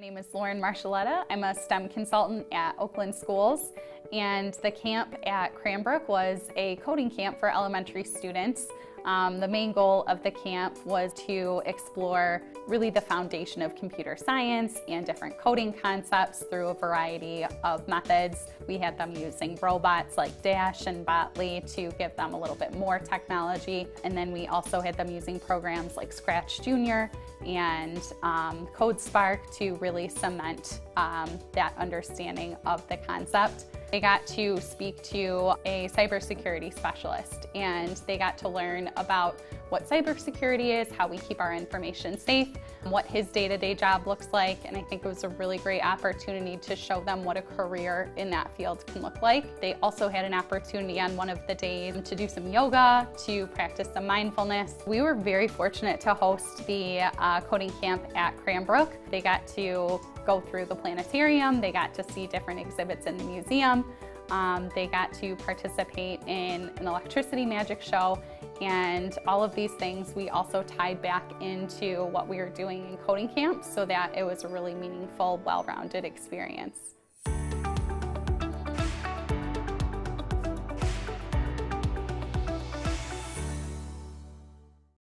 My name is Lauren Marshalletta. I'm a STEM consultant at Oakland Schools, and the camp at Cranbrook was a coding camp for elementary students. Um, the main goal of the camp was to explore really the foundation of computer science and different coding concepts through a variety of methods. We had them using robots like Dash and Botley to give them a little bit more technology. And then we also had them using programs like Scratch Junior and um, CodeSpark to really cement um, that understanding of the concept. They got to speak to a cybersecurity specialist and they got to learn about what cybersecurity is, how we keep our information safe, what his day-to-day -day job looks like, and I think it was a really great opportunity to show them what a career in that field can look like. They also had an opportunity on one of the days to do some yoga, to practice some mindfulness. We were very fortunate to host the uh, coding camp at Cranbrook. They got to go through the planetarium, they got to see different exhibits in the museum, um, they got to participate in an electricity magic show and all of these things we also tied back into what we were doing in coding camp so that it was a really meaningful, well-rounded experience.